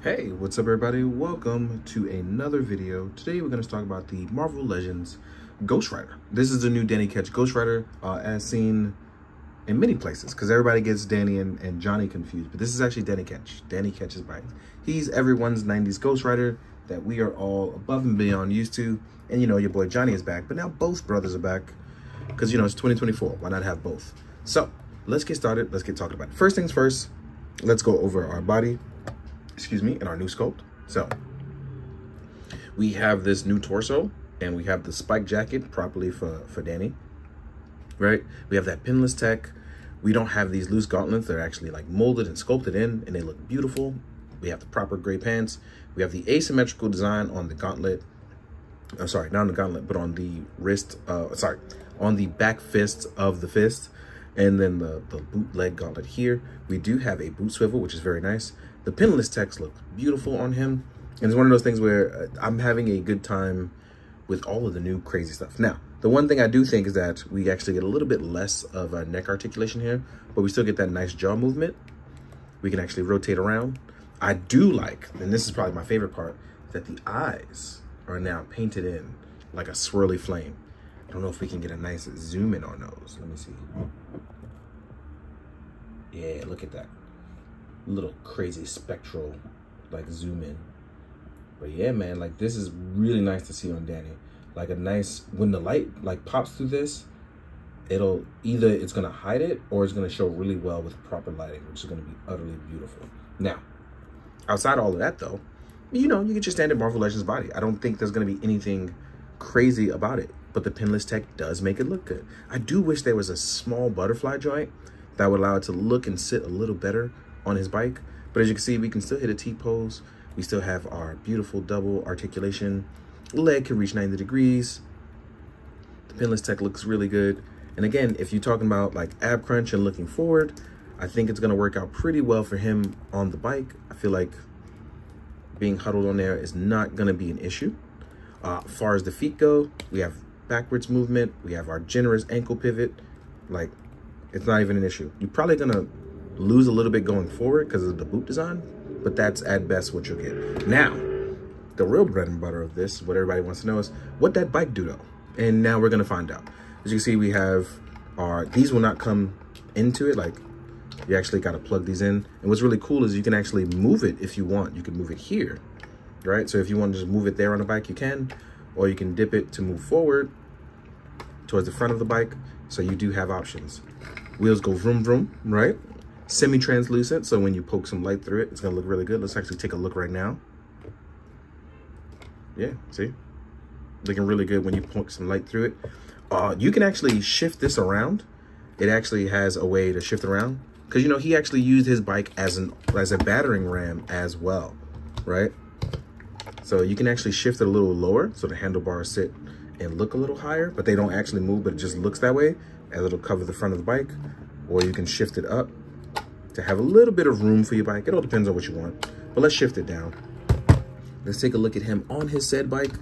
Hey, what's up everybody? Welcome to another video. Today we're going to talk about the Marvel Legends Ghost Rider. This is the new Danny Ketch Ghost Rider uh, as seen in many places because everybody gets Danny and, and, Johnny confused. But this is actually Danny Ketch. Danny Ketch's bike. He's everyone's 90s Ghost Rider that we are all above and beyond used to. And you know, your boy Johnny is back, but now both brothers are back because you know, it's 2024. Why not have both? So let's get started. Let's get talking about it. First things first, let's go over our body excuse me, in our new sculpt. So we have this new torso and we have the spike jacket properly for, for Danny, right? We have that pinless tech. We don't have these loose gauntlets. They're actually like molded and sculpted in and they look beautiful. We have the proper gray pants. We have the asymmetrical design on the gauntlet. I'm sorry, not on the gauntlet, but on the wrist, uh, sorry, on the back fist of the fist. And then the, the boot leg gauntlet here. We do have a boot swivel, which is very nice. The pinless tech looks beautiful on him. And it's one of those things where uh, I'm having a good time with all of the new crazy stuff. Now, the one thing I do think is that we actually get a little bit less of a neck articulation here, but we still get that nice jaw movement. We can actually rotate around. I do like, and this is probably my favorite part, that the eyes are now painted in like a swirly flame. I don't know if we can get a nice zoom in on those. Let me see. Yeah, look at that. Little crazy spectral, like zoom in. But yeah, man, like this is really nice to see on Danny. Like a nice, when the light like pops through this, it'll either it's gonna hide it or it's gonna show really well with proper lighting, which is gonna be utterly beautiful. Now, outside all of that though, you know, you get your standard Marvel Legends body. I don't think there's gonna be anything crazy about it, but the pinless tech does make it look good. I do wish there was a small butterfly joint that would allow it to look and sit a little better on his bike. But as you can see, we can still hit a T-pose. We still have our beautiful double articulation. The leg can reach 90 degrees. The pinless tech looks really good. And again, if you're talking about like ab crunch and looking forward, I think it's gonna work out pretty well for him on the bike. I feel like being huddled on there is not gonna be an issue. Uh, far as the feet go, we have backwards movement. We have our generous ankle pivot. Like it's not even an issue. You're probably gonna lose a little bit going forward because of the boot design, but that's at best what you'll get. Now, the real bread and butter of this, what everybody wants to know is what that bike do though. And now we're gonna find out. As you can see, we have our, these will not come into it. Like you actually gotta plug these in. And what's really cool is you can actually move it if you want. You can move it here, right? So if you want to just move it there on the bike, you can, or you can dip it to move forward towards the front of the bike. So you do have options. Wheels go vroom vroom, right? Semi-translucent, so when you poke some light through it, it's gonna look really good. Let's actually take a look right now. Yeah, see? Looking really good when you poke some light through it. Uh, you can actually shift this around. It actually has a way to shift around. Cause you know, he actually used his bike as an as a battering ram as well, right? So you can actually shift it a little lower so the handlebars sit and look a little higher, but they don't actually move, but it just looks that way as it'll cover the front of the bike. Or you can shift it up to have a little bit of room for your bike. It all depends on what you want, but let's shift it down. Let's take a look at him on his said bike.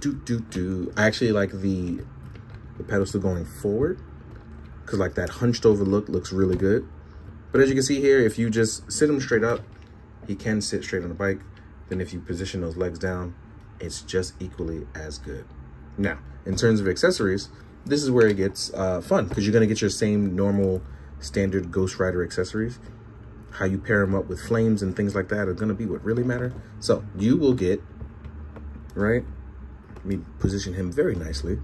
Do, do, do. I actually like the, the pedal still going forward because like that hunched over look looks really good. But as you can see here, if you just sit him straight up, he can sit straight on the bike. Then if you position those legs down, it's just equally as good. Now, in terms of accessories, this is where it gets uh, fun because you're going to get your same normal standard Ghost Rider accessories. How you pair them up with flames and things like that are going to be what really matter. So you will get, right? Let me position him very nicely.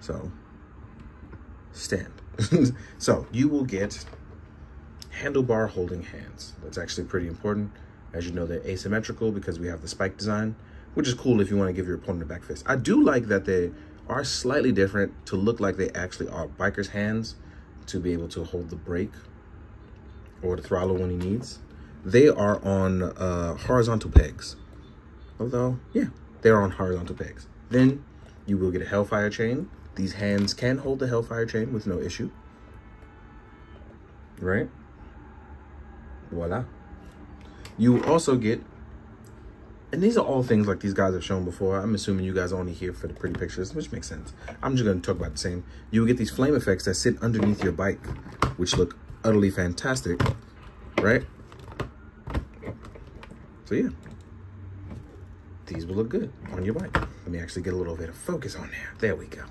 So stand. so you will get handlebar holding hands. That's actually pretty important. As you know, they're asymmetrical because we have the spike design which is cool if you want to give your opponent a back fist. I do like that they are slightly different to look like they actually are biker's hands to be able to hold the brake or the throttle when he needs. They are on uh, horizontal pegs. Although, yeah, they're on horizontal pegs. Then you will get a Hellfire chain. These hands can hold the Hellfire chain with no issue. Right? Voila. You also get and these are all things like these guys have shown before. I'm assuming you guys are only here for the pretty pictures, which makes sense. I'm just going to talk about the same. You will get these flame effects that sit underneath your bike, which look utterly fantastic, right? So yeah, these will look good on your bike. Let me actually get a little bit of focus on there. There we go.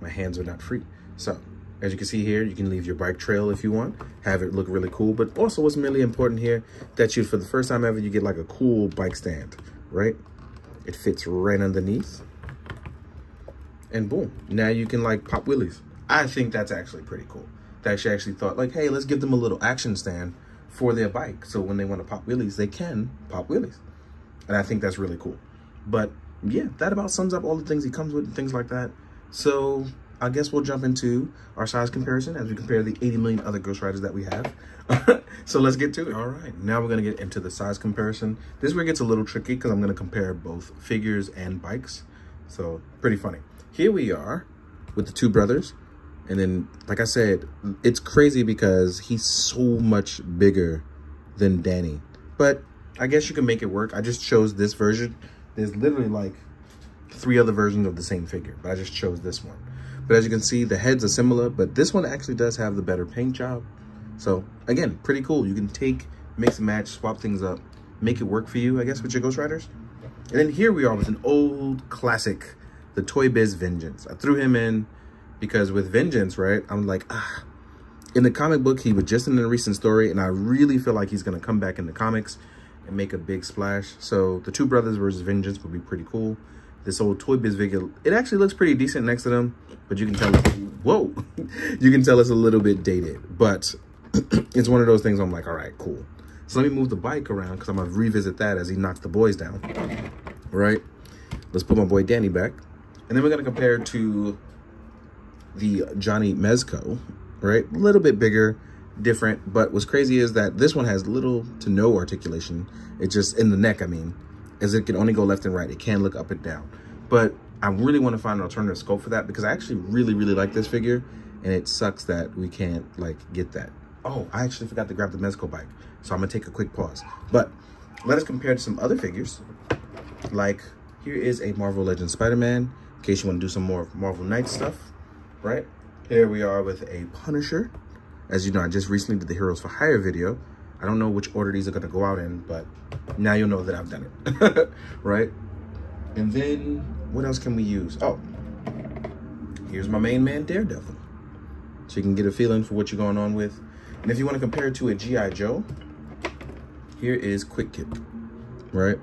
My hands are not free. So as you can see here, you can leave your bike trail if you want, have it look really cool. But also what's really important here, that you, for the first time ever, you get like a cool bike stand, right? It fits right underneath. And boom, now you can like pop wheelies. I think that's actually pretty cool. That she actually thought like, hey, let's give them a little action stand for their bike. So when they want to pop wheelies, they can pop wheelies. And I think that's really cool. But yeah, that about sums up all the things he comes with and things like that. So I guess we'll jump into our size comparison as we compare the 80 million other Ghost Riders that we have. so let's get to it. All right, now we're gonna get into the size comparison. This is where it gets a little tricky because I'm gonna compare both figures and bikes. So pretty funny. Here we are with the two brothers. And then, like I said, it's crazy because he's so much bigger than Danny. But I guess you can make it work. I just chose this version. There's literally like three other versions of the same figure, but I just chose this one. But as you can see, the heads are similar, but this one actually does have the better paint job. So again, pretty cool. You can take, mix and match, swap things up, make it work for you, I guess, with your Ghost Riders. And then here we are with an old classic, the Toy Biz Vengeance. I threw him in because with Vengeance, right, I'm like, ah, in the comic book, he was just in a recent story, and I really feel like he's going to come back in the comics and make a big splash. So the two brothers versus Vengeance would be pretty cool. This old Toy Biz figure, it actually looks pretty decent next to them, but you can tell, whoa, you can tell it's a little bit dated, but it's one of those things I'm like, all right, cool. So let me move the bike around because I'm going to revisit that as he knocks the boys down, right? Let's put my boy Danny back. And then we're going to compare to the Johnny Mezco, right? A little bit bigger, different, but what's crazy is that this one has little to no articulation. It's just in the neck, I mean, as it can only go left and right. It can look up and down. But I really want to find an alternative scope for that because I actually really, really like this figure and it sucks that we can't like get that. Oh, I actually forgot to grab the Mezco bike. So I'm gonna take a quick pause. But let us compare to some other figures. Like here is a Marvel Legends Spider-Man in case you want to do some more Marvel Knights stuff right? Here we are with a Punisher. As you know, I just recently did the Heroes for Hire video. I don't know which order these are going to go out in, but now you'll know that I've done it, right? And then what else can we use? Oh, here's my main man, Daredevil. So you can get a feeling for what you're going on with. And if you want to compare it to a G.I. Joe, here is Quick Kick, right?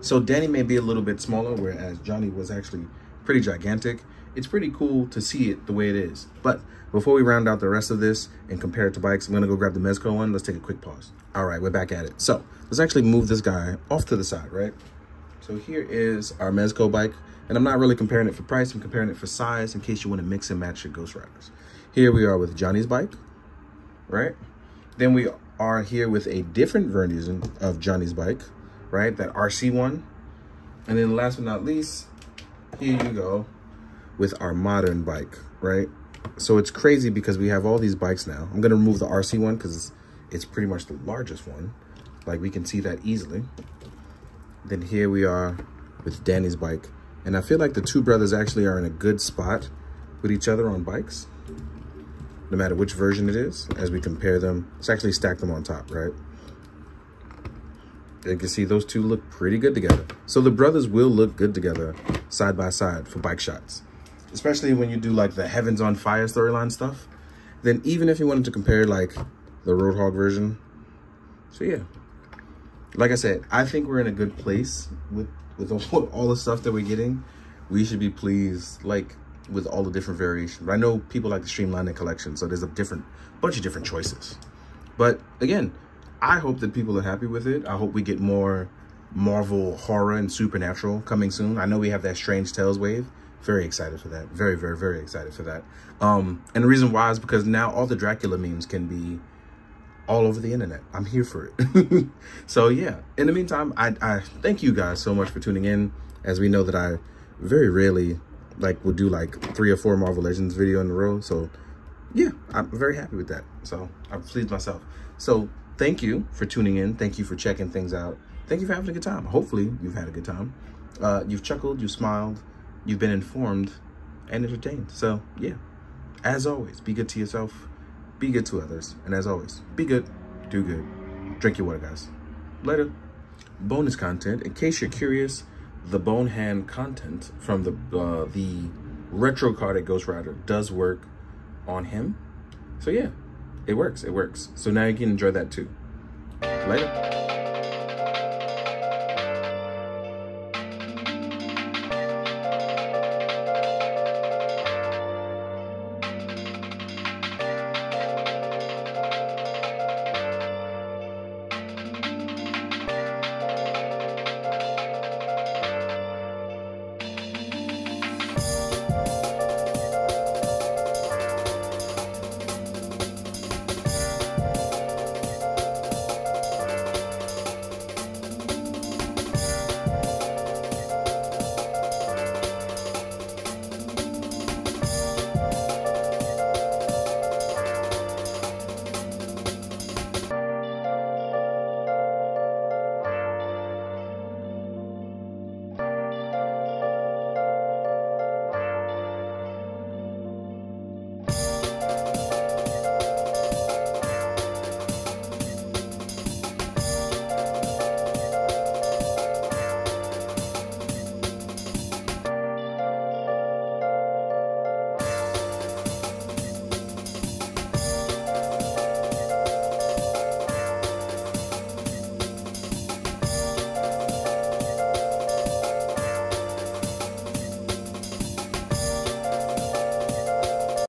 So Danny may be a little bit smaller, whereas Johnny was actually pretty gigantic it's pretty cool to see it the way it is. But before we round out the rest of this and compare it to bikes, I'm gonna go grab the Mezco one. Let's take a quick pause. All right, we're back at it. So let's actually move this guy off to the side, right? So here is our Mezco bike. And I'm not really comparing it for price, I'm comparing it for size in case you wanna mix and match your Ghost Riders. Here we are with Johnny's bike, right? Then we are here with a different version of Johnny's bike, right? That RC one. And then last but not least, here you go with our modern bike, right? So it's crazy because we have all these bikes now. I'm going to remove the RC one because it's, pretty much the largest one. Like we can see that easily. Then here we are with Danny's bike. And I feel like the two brothers actually are in a good spot with each other on bikes. No matter which version it is, as we compare them. Let's actually stack them on top, right? You can see those two look pretty good together. So the brothers will look good together side by side for bike shots especially when you do like the Heavens on Fire storyline stuff, then even if you wanted to compare like the Roadhog version, so yeah, like I said, I think we're in a good place with with all, all the stuff that we're getting. We should be pleased, like with all the different variations. I know people like the streamline collection, so there's a different bunch of different choices. But again, I hope that people are happy with it. I hope we get more Marvel horror and supernatural coming soon. I know we have that Strange Tales wave, very excited for that. Very, very, very excited for that. Um, and the reason why is because now all the Dracula memes can be all over the internet. I'm here for it. so yeah, in the meantime, I, I thank you guys so much for tuning in. As we know that I very rarely like will do like three or four Marvel Legends video in a row. So yeah, I'm very happy with that. So I'm pleased myself. So thank you for tuning in. Thank you for checking things out. Thank you for having a good time. Hopefully you've had a good time. Uh, you've chuckled, you smiled, you've been informed and entertained. So yeah, as always, be good to yourself, be good to others. And as always, be good, do good. Drink your water, guys. Later. bonus content. In case you're curious, the bone hand content from the uh, the retro card at Ghost Rider does work on him. So yeah, it works. It works. So now you can enjoy that too. Later.